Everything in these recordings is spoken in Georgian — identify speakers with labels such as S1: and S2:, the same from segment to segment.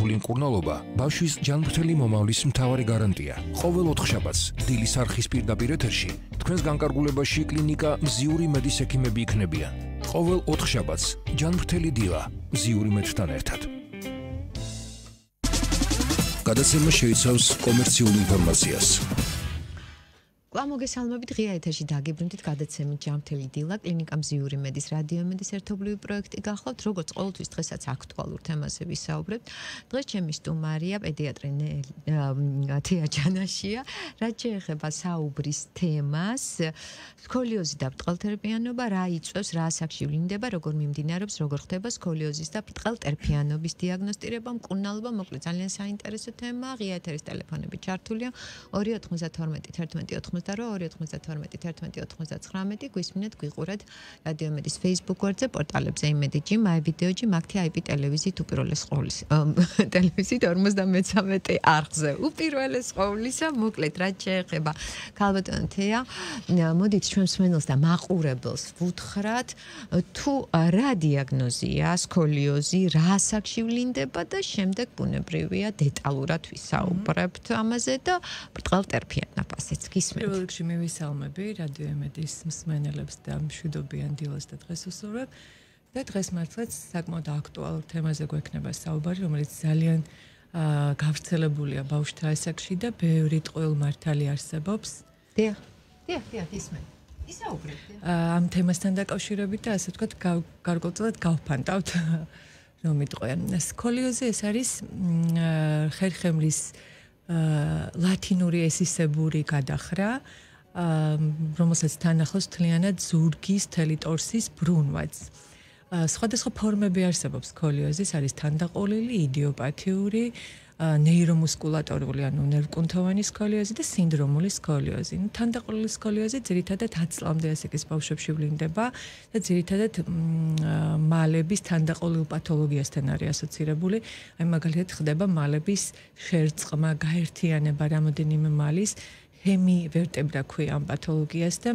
S1: ჩართული მკურნალობა ბავშვის ჯანმრთელი მომავლის მთავარი გარანტია. ყოველ ოთხშაბათს დილის არხის პირდაპირ ეთერში თქვენს განკარგულებაში კლინიკა მზიური მედის ექიმები იქნებიან. ყოველ ოთხშაბათს ჯანმრთელი დილა მზიური მედთან ერთად. გადაცემა შეიცავს კომერციულ ინფორმაციას.
S2: კლა მოგესალმებით ღია ეთერში დაგიბრუნდით გადაცემით ჯამთელი დილა კლინიკა მზიური მედის რადიომედის ერთობლივი პროექტი გახლავთ როგორც ყოველთვის დღესაც აქტუალურ თემაზე ვისაუბრებთ დღეს ჩემი სტუმარია პედიატრი თეა ჯანაშია რაც შეეხება საუბრის თემას სკოლიოზი და ბრტყელთერპიანობა რა იწვევს რა ასაკში ვლინდება როგორ მიმდინარეობს როგორ ხდება სკოლიოზის და ბრტყელთერპიანობის დიაგნოსტირება მკურნალობა მოკლედ ძალიან საინტერესო თემა ღია ეთერის ტელეფონები ჩართულია 292 11 2921199 გვისმინეთ გვიყურეთ რადიომედის Facebook გვერდზე, პორტალებზე იმედიჯი, My Video-ჯი, მაგთი IP ტელევიზიით უპირველეს ყოვლის ტელევიზიით 53 არხზე. უპირველეს ყოვლისა, მოკლედ რაც შეეხება ქალბატონ თეა, მოდით ჩვენ მსმენელს და მაყურებელს ვუთხრათ, თუ რა დიაგნოზია სკოლიოზი, რა ასაკში ვლინდება და შემდეგ ბუნებრივია დეტალურად ვისაუბრებთ ამაზე და ბრტყელ ტერფიანაფასეც გისმენთ.
S3: პირველ რიგში მივისალმები რადიო ემედის მსმენელებს და მშვიდობიან დილას და დღეს უსურვებ და დღეს მართლაც საკმაოდ აქტუალურ თემაზე გვექნება საუბარი რომელიც ძალიან აა გავრცელებულია ბავშვთა ასაკში და ბევრი ტყუილ მართალი არსებობს.
S2: დიახ. დიახ, დიახ, ისმენ. ისაუბრეთ.
S3: ამ თემასთან დაკავშირებით და ასე ვთქვათ გარკვეულწილად გავფანტავთ რომ იტყვიან. სკოლიოზი ეს არის ხერხემლის ლათინური ესისებური გადახრა რომელსაც თან ახლავს თლიანად ზურგის თელიტორსის ბრუნვაც. სხვადასხვა ფორმები არსებობს სკოლიოზის არის თანდაყოლილი იდიოპათიური ნეირომუსკულატორული ანუ ნერვკუნთოვანი სკოლიოზი და სინდრომული სკოლიოზი. ნუ თანდაყოლილი სკოლიოზი ძირითადად 10 წლამდე ასაკის ბავშვებში ვლინდება და ძირითადად მალების თანდაყოლილ პათოლოგიასთან არის ასოცირებული. აი მაგალითად ხდება მალების შერწყმა, გაერთიანება რამოდენიმე მალის ჰემივერტებრა ქვია ამ პათოლოგიას და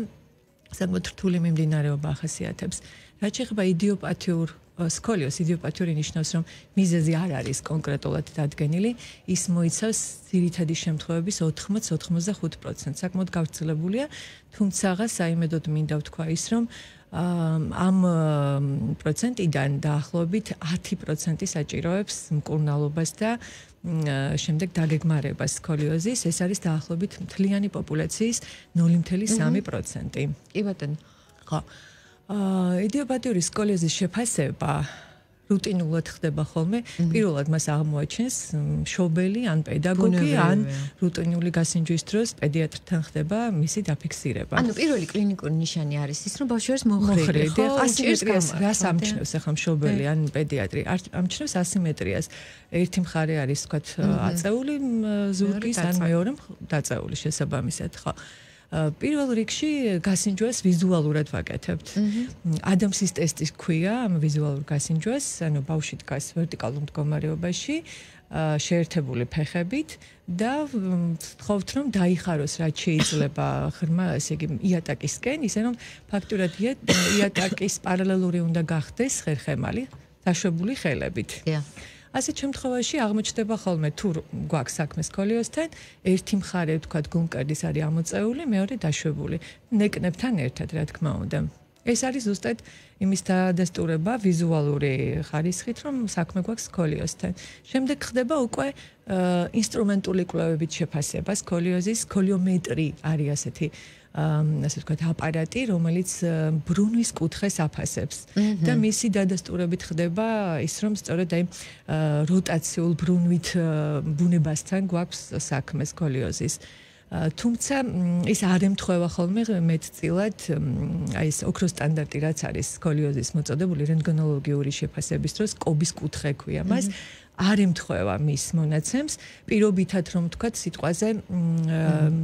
S3: საკმაოდ რთული მიმდინარეობა ახასიათებს. რაც შეეხება იდიოპათიურ სკოლიოს იდიოპათიური ნიშნავს რომ მიზეზი არ არის კონკრეტულად დადგენილი ის მოიცავს ძირითადი შემთხვევების 80-85%. საკმაოდ გავრცელებულია, თუმცა საიმედოდ მინდა ვთქვა ის რომ ამ პროცენტიდან დაახლოებით 10% საჭიროებს მკურნალობას და შემდეგ დაგეგმარებას სკოლიოზის ეს არის დაახლოებით მთლიანი პოპულაციის 0.3%.
S2: კი ბატონო.
S3: ხო. აა იდიოპათიური სკოლიოზის შეფასება რუტინულად ხდება ხოლმე. პირველად მას აღმოაჩენს მშობელი ან პედაგოგი ან რუტინული გასინჯვის დროს პედიატრთან ხდება მისი დაფიქსირება.
S2: ანუ პირველი კლინიკური ნიშანი არის ის, რომ ბავშვი არის მოხრილი, ხო?
S3: ასიმეტრიას რას ამჩნევს ახლა მშობელი ან პედიატრი? ამჩნევს ასიმეტრიას. ერთი მხარე არის, ვთქვათ, აწეული ზურგის ან მეორე დაწეული შესაბამისად, ხო? პირველ რიგში გასინჯვას ვიზუალურად ვაკეთებთ. ადამსის ტესტი ქვია ამ ვიზუალურ გასინჯვას, ანუ ბავშვი დგას ვერტიკალურ მდგომარეობაში, შეერთებული ფეხებით და ვთხოვთ რომ დაიხაროს რაც შეიძლება ღრმა, ესე იგი იატაკისკენ, ისე რომ ფაქტურად იატაკის პარალელური უნდა გახდეს ხერხემალი დაშვებული ხელებით.
S2: დიახ.
S3: ასეთ შემთხვევაში აღმოჩნდება ხოლმე თუ გვაქვს საქმე სკოლიოსთან, ერთი მხარე თქვა გულმკერდის არის ამოწეული, მეორე დაშვებული. ნეკნებთან ერთად, რა თქმა უნდა. ეს არის ზუსტად იმის დადასტურება ვიზუალური ხარისხით, რომ საქმე გვაქვს სკოლიოსთან. შემდეგ ხდება უკვე ინსტრუმენტული კვლევებით შეფასება სკოლიოზის, სკოლიომეტრი არის ასეთი ასე ვთქვათ, აპარატი, რომელიც ბრუნვის კუთხეს აფასებს და მისი დადასტურებით ხდება ის, რომ სწორედ აი როტაციულ ბრუნვით ბუნებასთან გვაქვს საქმე სკოლიოზის. თუმცა ის არ ემთხვევა ხოლმე მეტწილად აი ეს ოქროს სტანდარტი რაც არის სკოლიოზის მოწოდებული რენტგენოლოგიური შეფასების დროს კობის კუთხე ქვია მას არ ემთხვევა მის მონაცემს. პირობითად რომ თქვა სიტყვაზე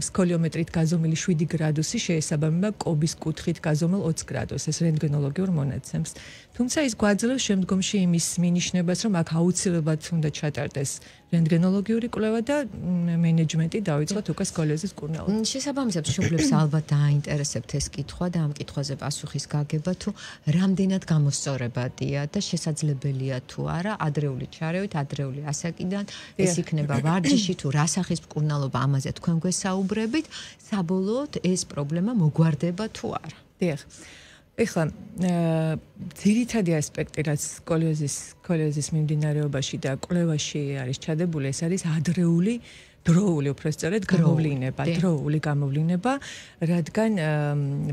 S3: სკოლიომეტრით გაზომილი 7 გრადუსი შეესაბამება კობის კუთხით გაზომილ 20 გრადუსს ეს რენტგენოლოგიურ მონაცემს. თუმცა ის გვაძლევს შემდგომში იმის მინიშნებას, რომ აქ აუცილებლად უნდა ჩატარდეს რენტგენოლოგიური კვლევა და მენეჯმენტი დაიწყოთ უკვე სკოლიოზის კურნალობა.
S2: შესაბამისად, შუბლებს ალბათ დააინტერესებთ ეს კითხვა და ამ კითხვაზე პასუხის გაგება თუ რამდენად გამოსწორებადია და შესაძლებელია თუ არა ადრეული ჩარევით, ადრეული ასაკიდან ეს იქნება ვარჯიში თუ რასახის კურნალობა ამაზე თქვენ გვესაუბრებით, საბოლოოდ ეს პრობლემა მოგვარდება თუ არა.
S3: დიახ. ეხლა ძირითადი ასპექტი რაც სკოლიოზის სკოლიოზის მიმდინარეობაში და კვლევაში არის ჩადებული ეს არის ადრეული დროული უბრალოდ გამოვლინება, დროული გამოვლინება, რადგან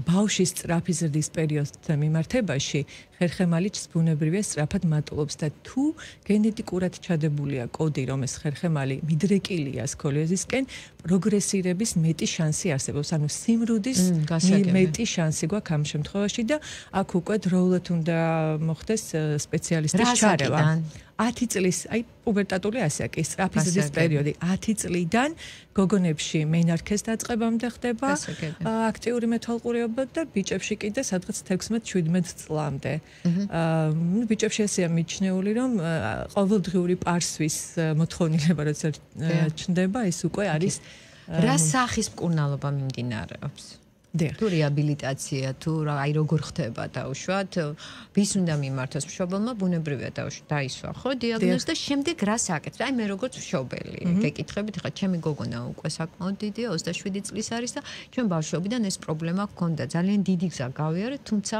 S3: ბავშვის სწრაფი ზრდის პერიოდთან მიმართებაში ხერხემალი ბუნებრივია სწრაფად მატულობს და თუ გენეტიკურად ჩადებულია კოდი, რომ ეს ხერხემალი მიდრეკილია სკოლიოზისკენ, პროგრესირების მეტი შანსი არსებობს, ანუ სიმრუდის მეტი შანსი გვაქვს ამ შემთხვევაში და აქ უკვე დროულად უნდა მოხდეს სპეციალისტის ჩარევა. 10 წლის, აი პუბერტატული ასაკი, სწრაფიზის პერიოდი. 10 წლიდან გოგონებში მენარქეს დაწყებამდე ხდება აქტიური მეთვალყურეობა და ბიჭებში კიდე სადღაც 16-17 წლამდე. აა ბიჭებში ესეა მიჩნეული, რომ ყოველდღიური პარსვის მოთხოვნილება როცა ჩნდება, ეს უკვე არის
S2: რა სახის მკურნალობა მიმდინარეობს? თუ რეაბილიტაცია თუ აი როგორ ხდება დაუშვათ ვის უნდა მიმართოს? მშობელმა ბუნებრივია დაისვა ხო დიაგნოზი და შემდეგ რა საკეთებს აი მე როგორც მშობელი გეკითხებით ხა ჩემი გოგონა უკვე საკმაოდ დიდია 27 წლის არის და ჩვენ ბავშვობიდან ეს პრობლემა გქონდა. ძალიან დიდი გზა გავიარეთ თუმცა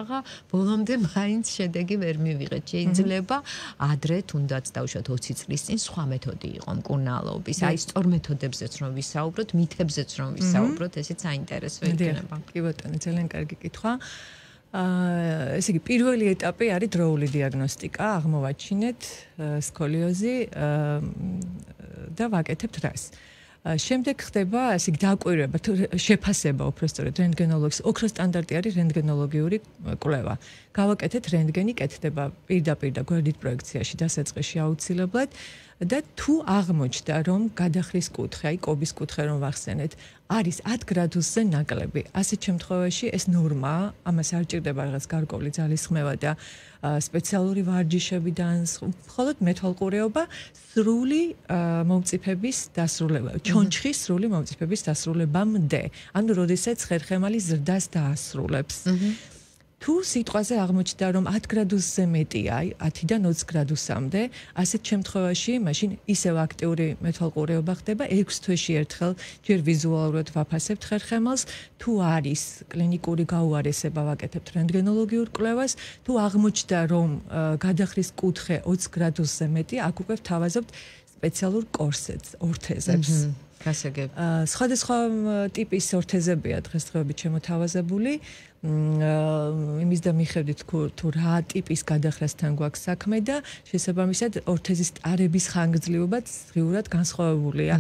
S2: ბოლომდე მაინც შედეგი ვერ მივიღეთ. შეიძლება ადრე თუნდაც დაუშვათ 20 წლის წინ სხვა მეთოდი იყო მკურნალობის. აი სწორ მეთოდებზეც რომ ვისაუბროთ მითებზეც რომ ვისაუბროთ ესეც საინტერესო იქნება
S3: კი ბატონო, ძალიან კარგი კითხვა. აა ესე იგი პირველი ეტაპი არის დროული დიაგნოსტიკა, აღმოვაჩინეთ სკოლიოზი და ვაკეთებთ რას. შემდეგ ხდება ასე დაკვირვება, შეფასება უბრალოდ რენტგენოლოგის, ოქრო სტანდარტი არის რენტგენოლოგიური კვლევა. გავაკეთეთ რენტგენი, კეთდება პირდაპირ და გვერდით პროექციაში დასაწყისში აუცილებლად. და თუ აღმოჩნდა რომ გადახრის კუთხე, აი კობის კუთხე რომ ვახსენეთ, არის 10 გრადუსზე ნაკლები. ასეთ შემთხვევაში ეს ნორმაა, ამას არ ჭირდება რაღაც გარკვეული ძალისხმევა და სპეციალური ვარჯიშები და მხოლოდ მეთვალყურეობა სრული მომწიფების დასრულება, ჩონჩხის სრული მომწიფების დასრულებამდე. ანუ როდესაც ხერხემალი ზრდას დაასრულებს. აჰა თუ სიტყვაზე აღმოჩნდა რომ 10 გრადუსზე მეტია, აი 10-დან 20 გრადუსამდე, ასეთ შემთხვევაში მაშინ ისევ აქტიური მეთვალყურეობა ხდება 6 თვეში ერთხელ, ჯერ ვიზუალურად ვაფასებთ ხერხემალს, თუ არის კლინიკური გაუარესება, ვაკეთებთ რენტგენოლოგიურ კვლევას, თუ აღმოჩნდა რომ გადახრის კუთხე 20 გრადუსზე მეტია, აქ უკვე ვთავაზობთ სპეციალურ კორსეტს, ორთეზებს.
S2: გასაგებ.
S3: აა სხვადასხვა ტიპის ორთეზებია დღესდღეობით შემოთავაზებული. იმის და მიხედვით თუ რა ტიპის გადახრასთან გვაქვს საქმე და შესაბამისად ორთეზის ტარების ხანგრძლივობა ძლიურად განსხვავებულია.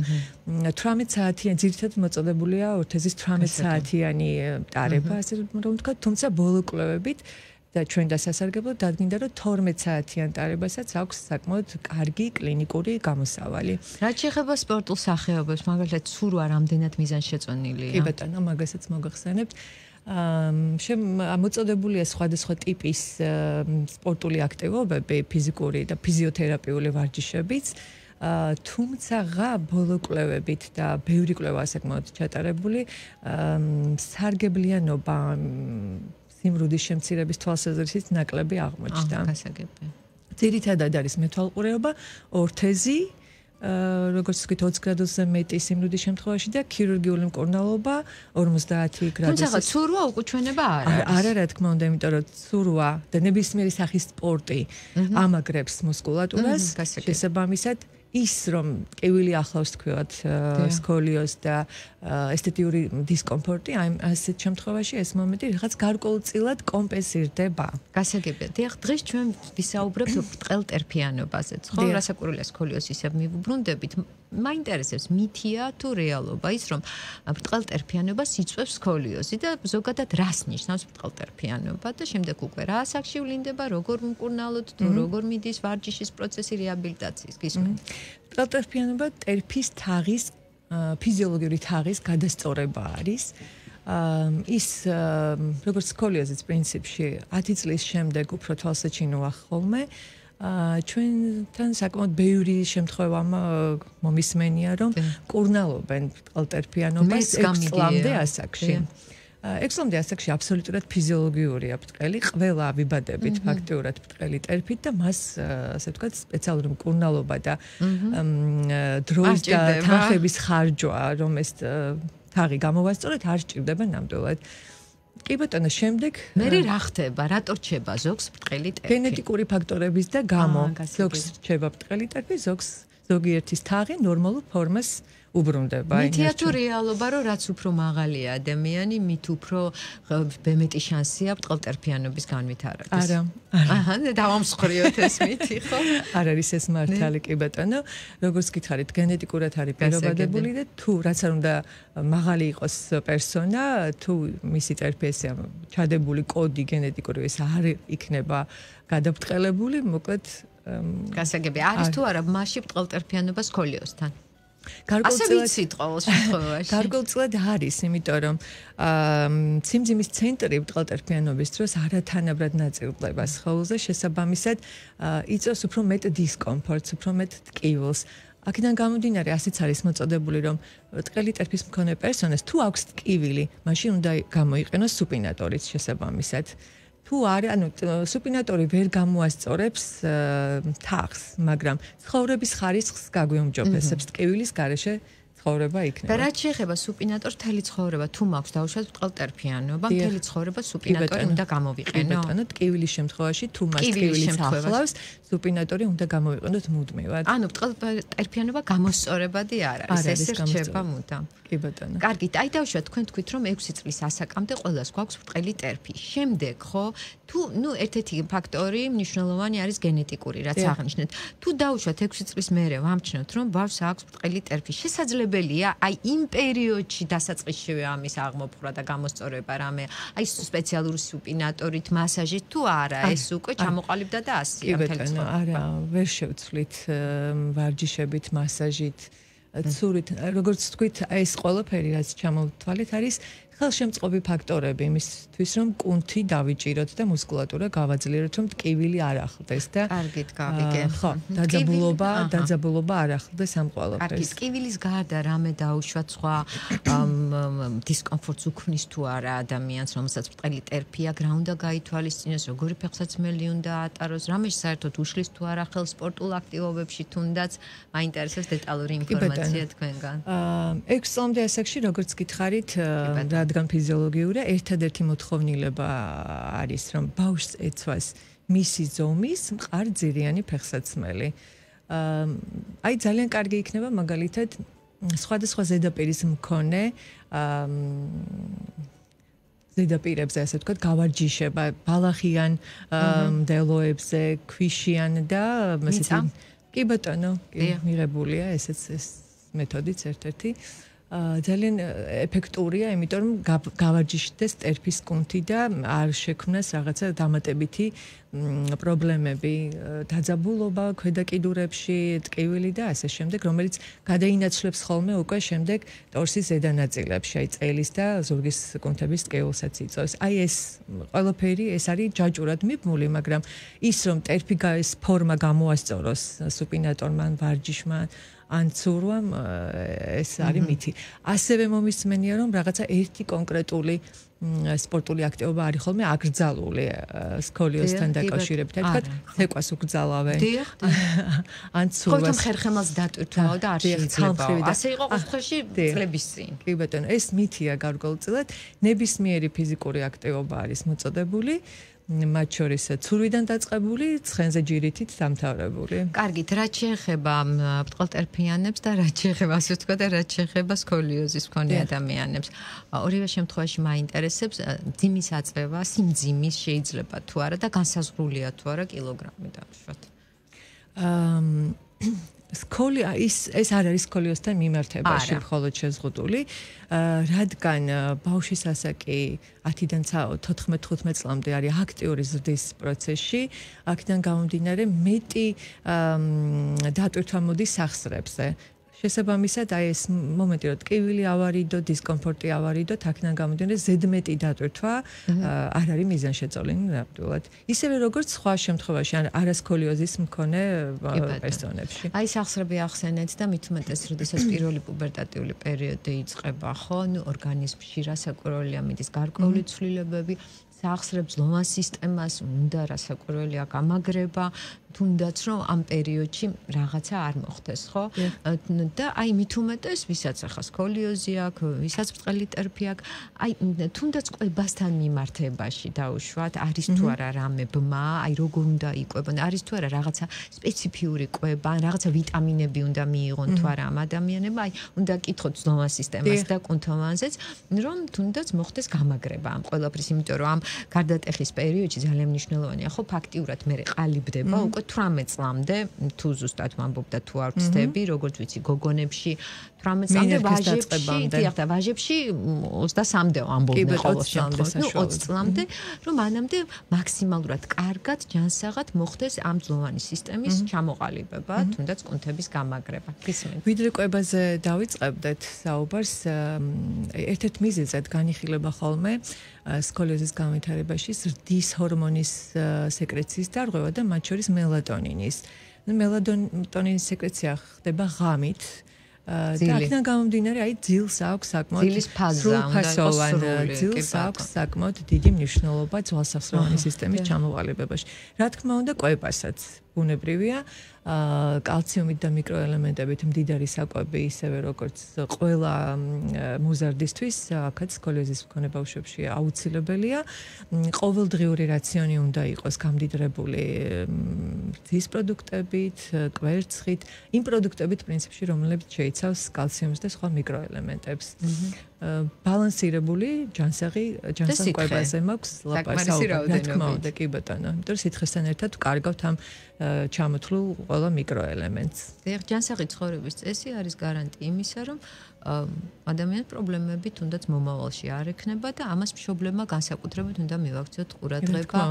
S3: 18 საათიანი ძირითადად მოწოდებულია ორთეზის 18 საათიანი ტარება, ასე რომ ვთქვა, თუმცა ბოლო კვლევებით და ჩვენ დასასარგებლო დადგინდა რომ 12 საათიან ტარებასაც აქვს საკმაოდ კარგი კლინიკური გამოსავალი.
S2: რა შეიძლება სპორტულ სახეობებს, მაგალითად, სურვა რამდენად მიზანშეწონილია?
S3: კი ბატონო, მაგასაც მოგახსენებთ. აა მოწოდებულია სხვადასხვა ტიპის სპორტული აქტივობები, ფიზიკური და ფიზიოთერაპიული ვარჯიშებიც. აა თუმცა ღა ბოლო კვლევებით და ბევრი კვლევა საკმაოდ ჩატარებული, აა სარგებლიანობა სიმრუდის შემცირების თვალსაზრისით ნაკლები აღმოჩნდა.
S2: აა გასაგებია.
S3: ძირითადად არის მეთვალყურეობა, ორთეზი, როგორც ვთქვით 20 გრადუსზე მეტი სიმრუდის შემთხვევაში და ქირურგიული მკურნალობა 50 გრადუსზე.
S2: თუმცა ცურვა უკუჩვენება არ არის.
S3: არა რა თქმა უნდა, იმიტომ რომ ცურვა და ნებისმიერი სახის სპორტი ამაგრებს მუსკულატურას, შესაბამისად ის რომ კევილი ახლავს თქვათ სკოლიოზ და ესთეტიური დისკომფორტი აი ასეთ შემთხვევაში ეს მომენტი რაღაც გარკვეულწილად კომპენსირდება.
S2: გასაგებია. დიახ, დღეს ჩვენ ვისაუბრებთ ბრტყელტერფიანობაზე, ხო? რასაკვირველია სკოლიოზისებ მივუბრუნდებით. მაინტერესებს მითია თუ რეალობა ის რომ ბრტყელტერფიანობა სიწვევს სკოლიოზი და ზოგადად რას ნიშნავს ბრტყელტერფიანობა? და შემდეგ უკვე რა ასაკში ვლინდება, როგორ მკურნალოთ თუ როგორ მიდის ვარჯიშის პროცესი რეაბილიტაციის გისმენ.
S3: ბრტყელტერფიანობა ტერფის თაღის ფიზიოლოგიური თაღის გადასწორება არის. ის როგორც სკოლიოზის პრინციპში 10 წლის შემდეგ უფრო თვალსაჩინოა ხოლმე. აა ჩვენთან საკმაოდ ბევრი შემთხვევა მომისმენია რომ კურნალობენ ალტერფიანობას 6 წლამდე ასაკში. ექსლამდე ასაკში აბსოლუტურად ფიზიოლოგიურია ბრტყელი, ყველა ვიბადებით ფაქტიურად ბრტყელი ტერფით და მას ასე ვთქვათ სპეციალური მკურნალობა და დროის და თანხების ხარჯვა, რომ ეს თაღი გამოვასწორეთ, არ სჭირდება ნამდვილად. კი ბატონო, შემდეგ
S2: მე რა ხდება? რატო რჩება ზოგს ბრტყელი ტერფი?
S3: გენეტიკური ფაქტორების და გამო ზოგს რჩება ბრტყელი ტერფი, ზოგს ზოგიერთის თაღი ნორმალურ ფორმას უბრუნდება.
S2: მითია თუ რეალობა, რომ რაც უფრო მაღალია ადამიანი, მით უფრო ბემეტი შანსია ბრტყელტერფიანობის განვითარების.
S3: არა.
S2: აჰა, დავამსხვრიოთ ეს მითი, ხო?
S3: არ არის ეს მართალი კი ბატონო. როგორც გითხარით, გენეტიკურად არის პირობადებული და თუ რაც არ უნდა მაღალი იყოს პერსონა, თუ მისი ტერფიესია ჩადებული კოდი გენეტიკური ეს არ იქნება გადაბრტყელებული, მოკლედ
S2: გასაგები არის თუ არა მასში ბრტყელტერფიანობა სკოლიოსთან?
S3: გარკვეულწილად
S2: ყოველ შემთხვევაში.
S3: გარკვეულწილად არის, იმიტომ რომ აა ციმძიმის ცენტრი ბტყელტერფიანობის დროს არათანაბრად ნაწილდება სხეულზე, შესაბამისად იწვევს უფრო მეტ დისკომფორტს, უფრო მეტ ტკივილს. აქედან გამომდინარე, ასეც არის მოწოდებული, რომ ტყელი ტერფის მქონე პერსონას თუ აქვს ტკივილი, მაშინ უნდა გამოიყენოს სუპინატორიც შესაბამისად. თუ არ ანუ სუპინატორი ვერ გამოასწორებს თახს, მაგრამ ცხოვრების ხარისხს გაგვიუმჯობესებს. ტკივილის garaშე ცხოვრება იქნება.
S2: და რაც შეეხება სუპინატორს, თელი ცხოვრება თუ მაქვს დაუშვათ ბტყელტერფიანობა, თელი ცხოვრება სუპინატორი უნდა გამოვიყენო.
S3: ანუ ტკივილის შემთხვევაში თუ მას ტკივილის ახლავს, სუპინატორი უნდა გამოვიყენოთ მუდმივად.
S2: ანუ ბტყელტერფიანობა გამოსწორებადი არ არის, ეს რჩება მუდამ.
S3: კი ბატონო.
S2: კარგით, აი დავუშვათ თქვენ თქვით რომ 6 წლის ასაკამდე ყოველას გვაქვს ბრტყელი ტერფი. შემდეგ ხო, თუ ნუ ერთ-ერთი ფაქტორი მნიშვნელოვანი არის გენეტიკური, რაც აღნიშნეთ. თუ დავუშვათ 6 წლის მერე ვამჩნევთ რომ ბავშვს აქვს ბრტყელი ტერფი, შესაძლებელია აი იმ პერიოდში დასაწყისშივე ამის აღმოფხვრა და გამოსწორება რამე, აი სპეციალური სუპინატორით, მასაჟით თუ არა, ეს უკვე ჩამოყალიბდა და ასია
S3: მთელი ცხოვრება. არა, ვერ შევცვლით ვარჯიშებით, მასაჟით. ცურით. როგორც თქვით ეს ყველაფერი რაც ჩამოვთვალეთ არის ხელშემწყობი ფაქტორები იმისთვის რომ კუნთი დავიჭიროთ და მუსკულატურა გავაძლიეროთ რომ ტკივილი არ ახლდეს და
S2: კარგით გავიგე
S3: ხო დაძაბულობა დაძაბულობა არ ახლდეს ამ ყველაფერს.
S2: კარგით ტკივილის გარდა რამე დაუშვათ სხვა დისკომფორტს უქმნის თუ არა ადამიანს რომელსაც ბრტყელი ტერფია გრა უნდა გაითვალისწინოს როგორი ფეხსაცმელი უნდა ატაროს რამე საერთოდ უშლის თუ არა ხელ სპორტულ აქტივობებში თუნდაც მაინტერესებს დეტალური ინფორმაცია თქვენგან.
S3: აა 6 წლამდე ასაკში როგორც გითხარით რა რადგან ფიზიოლოგიურია, ერთადერთი მოთხოვნილება არის, რომ ბავშვს ეცვას მისი ზომის მყარძირიანი ფეხსაცმელი. აა აი ძალიან კარგი იქნება მაგალითად სხვადასხვა ზედაპირის მქონე აა ზედაპირებზე ასე ვთქვათ, გავარჯიშება ბალახიან მდელოებზე, ქვიშიან და
S2: მასეთი
S3: კი ბატონო, კი მიღებულია ესეც ეს მეთოდიც ერთ-ერთი. ძალიან ეფექტურია, იმიტომ რომ გავარჯიშდეს ტერფის კუნთი და არ შექმნას რაღაცა დამატებითი პრობლემები, დაძაბულობა ქვედაკიდურებში, ტკივილი და ასე შემდეგ, რომელიც გადაინაცვლებს ხოლმე უკვე შემდეგ ტორსის ზედა ნაწილებში, აი წელის და ზურგის კუნთების ტკივილსაც იწვევს. აი ეს ყველაფერი ეს არის ჯაჭურად მიბმული, მაგრამ ის რომ ტერფი ეს ფორმა გამოასწოროს სუპინატორმა ვარჯიშმა ან ცურვამ ეს არის მითი. ასევე მომისმენია რომ რაღაცა ერთი კონკრეტული სპორტული აქტივობა არის ხოლმე აკრძალული სკოლიოსთან დაკავშირებით. თქვა ცეკვას უკძალავე. ან ცურვას.
S2: ხოლმე ხერხემალს დატვირთვაო და არ შეიძლება. ასე იყო ყოველში წლების წინ.
S3: კი ბატონო, ეს მითია გარკვეულწილად. ნებისმიერი ფიზიკური აქტივობა არის მოწოდებული. მათ შორის ცურვიდან დაწყებული, ცხენზე ჯირითით დამთავრებული.
S2: კარგით, რა შეეხება ბრტყელტერფიანებს და რა შეეხება, ასე ვთქვა და რა შეეხება სკოლიოზის მქონე ადამიანებს. ორივე შემთხვევაში მაინტერესებს ძიმის აწევა, სიმძიმის შეიძლება თუ არა და განსაზღვრულია თუ არა კილოგრამი დავშვათ.
S3: აა სკოლი ის ეს არ არის სკოლიოსთან მიმართებაში მხოლოდ შეზღუდული. რადგან ბავშვის ასაკი 10-დან 14-15 წლამდე არის აქტიური ზრდის პროცესში აქედან გამომდინარე მეტი დატვირთვა მოდის სახსრებზე შესაბამისად აი ეს მომენტი რომ ტკივილი ავარიდო, დისკომფორტი ავარიდო, თაქნან გამომდინარე ზედმეტი დატვირთვა არ არის მიზანშეწოლილი ნამდვილად. ისევე როგორც სხვა შემთხვევაში, ან არასკოლიოზის მქონე პერსონებში.
S2: აი სახსრები ახსენეთ და მით უმეტეს, როდესაც პირველი პუბერტატიული პერიოდი იწყება, ხო, ნუ ორგანიზმში რასაკვირველია მიდის გარკვეული ცვლილებები, სახსრებს ლომა სისტემას უნდა რასაკვირველია გამაგრება თუნდაც რომ ამ პერიოდში რაღაცა არ მოხდეს, ხო? და აი მით უმეტეს, ვისაც ახლა სკოლიოზი აქვს, ვისაც ბრწყელი ტერფი აქვს, აი თუნდაც კვებასთან მიმართებაში დაუშვათ, არის თუ არა რამე ბმა, აი როგორ უნდა იკვებონ, არის თუ არა რაღაცა სპეციფიური კვება, რაღაცა ვიტამინები უნდა მიიღონ თუ არა ამ ადამიანებმა, აი უნდა კითხოთ ზომა სისტემას და კუნთოვანზეც, რომ თუნდაც მოხდეს გამაგრება ამ ყველაფრის, იმიტომ რომ ამ გარდატეხის პერიოდში ძალიან მნიშვნელოვანია, ხო, ფაქტიურად მე ყალიბდება უკვე 18 წლამდე თუ ზუსტად ვამბობ და თუ არ ვწდები, როგორც ვიცი, გოგონებში 18 წლამდე ვაჟებში, დიახ და ვაჟებში 23-მდე ამბობდნენ ყოველ შემთხვევაში, ნუ 20 წლამდე, რომ მანამდე მაქსიმალურად კარგად ჯანსაღად მოხდეს ამ ძლოვანი სისტემის ჩამოყალიბება, თუნდაც კუნთების გამაგრება. გისმენთ.
S3: ვიდრე კვებაზე დავიწყებდეთ საუბარს, ერთ-ერთ მიზეზად განიხილება ხოლმე სკოლიოზის განვითარებაში ზრდის ჰორმონის სეკრეციის დარღვევა და მათ შორის მელატონინის. ნუ მელატონინის სეკრეცია ხდება ღამით. და აქედან გამომდინარე, აი ძილს აქვს საკმაოდ
S2: ძილის ფაზა უნდა
S3: იყოს ძილს აქვს საკმაოდ დიდი მნიშვნელობა ძვალსახსროვანი სისტემის ჩამოყალიბებაში. რა თქმა უნდა, კვებასაც ბუნებრივია. კალციუმით და მიკროელემენტებით მდიდარი საკვები ისევე როგორც ყველა მუზარდისთვის, აქაც სკოლიოზის მქონე ბავშვებში აუცილებელია. ყოველდღიური რაციონი უნდა იყოს გამდიდრებული ძის პროდუქტებით, კვერცხით, იმ პროდუქტებით პრინციპში, რომლებიც შეიცავს კალციუმს და სხვა მიკროელემენტებს. ბალანსირებული ჯანსაღი ჯანსაღ კვებაზე მაქვს
S2: ლაპარაკი. რა
S3: თქმა უნდა, კი ბატონო. იმიტომ რომ სითხესთან ერთად კარგავთ ამ ჩამოთვლილ ყველა მიკროელემენტს.
S2: დიახ, ჯანსაღი ცხოვრების წესი არის გარანტი იმისა, რომ ადამიანის პრობლემები თუნდაც მომავალში არ ექნება და ამას მშობლებმა განსაკუთრებით უნდა მივაქციოთ ყურადღება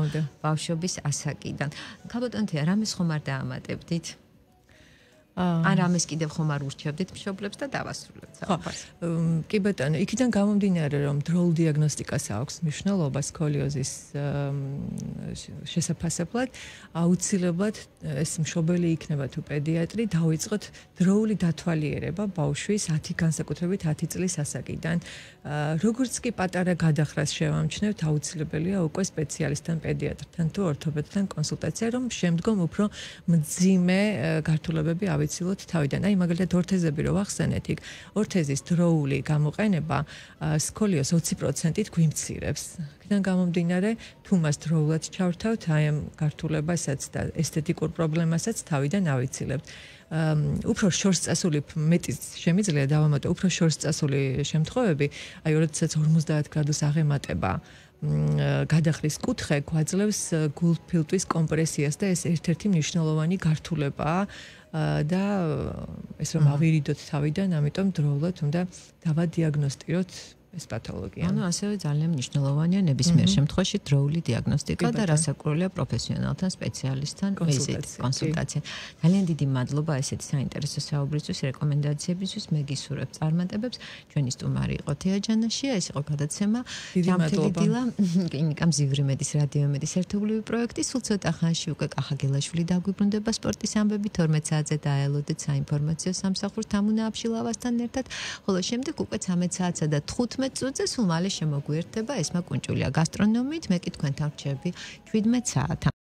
S2: ბავშვობის ასაკიდან. ქაბოტანთია, რამის ხომ არ დაამატებდით? ან ამის კიდევ ხომ არ ურჩევდით მშობლებს და დავასრულებთ საუბარს.
S3: კი ბატონო, იქიდან გამომდინარე რომ დროულ დიაგნოსტიკას აქვს მნიშვნელობა სკოლიოზის შესაძლებლად, აუცილებლად ეს მშობელი იქნება თუ პედიატრი, დაიწყოთ დროული დათვალიერება ბავშვის 10 განსაკუთრებით 10 წლის ასაკიდან. როგორც კი პატარა გადახრას შევამჩნევთ, აუცილებელია უკვე სპეციალისტთან, პედიატრთან თუ ორთოპედთან კონსულტაცია, რომ შემდგომ უფრო მძიმე გართულებები ავი გავიცილოთ თავიდან. აი მაგალითად ორთეზები რო ვახსენეთ იქ, ორთეზის დროული გამოყენება სკოლიოს 20%-ით გვიმცირებს. იქიდან გამომდინარე, თუ მას დროულად ჩავრთავთ აი ამ გართულებასაც და ესთეტიკურ პრობლემასაც თავიდან ავიცილებთ. უფრო შორს წასული მეტი შემიძლია დავამატო უფრო შორს წასული შემთხვევები, აი როდესაც 50 გრადუს აღემატება გადახრის კუთხე გვაძლევს გულფილტვის კომპრესიას და ეს ერთ-ერთი მნიშვნელოვანი გართულებაა და ეს რომ ავირიდოთ თავიდან, ამიტომ დროულად უნდა დავადიაგნოსტიროთ ეს პათოლოგია.
S2: ანუ ასევე ძალიან მნიშვნელოვანია ნებისმიერ შემთხვევაში დროული დიაგნოსტიკა და რასაკურველია პროფესიონალთან, სპეციალისტთან ვიზიტი, კონსულტაცია. ძალიან დიდი მადლობა ესეთი საინტერესო საუბრისთვის, რეკომენდაციებისთვის, მე გისურვებ წარმატებებს. ჩვენი სტუმარი იყო თეა ჯანაშია, ეს იყო გადაცემა
S3: ჯამთელი
S2: დილა, კლინიკა მზივრი მედის რადიომედის ერთობლივი პროექტი. სულ ცოტა ხანში უკვე კახაგელაშვილი დაგვიბრუნდება სპორტის ამბები 12 საათზე დაელოდეთ საინფორმაციო სამსახურს თამუნა აფშილავასთან ერთად, ხოლო შემდეგ უკვე 13 საათსა და 15 17 წუთზე სულ მალე შემოგვიერთდება ესმა კუნჭულია გასტრონომით, მე კი თქვენთან რჩები 17 საათამდე.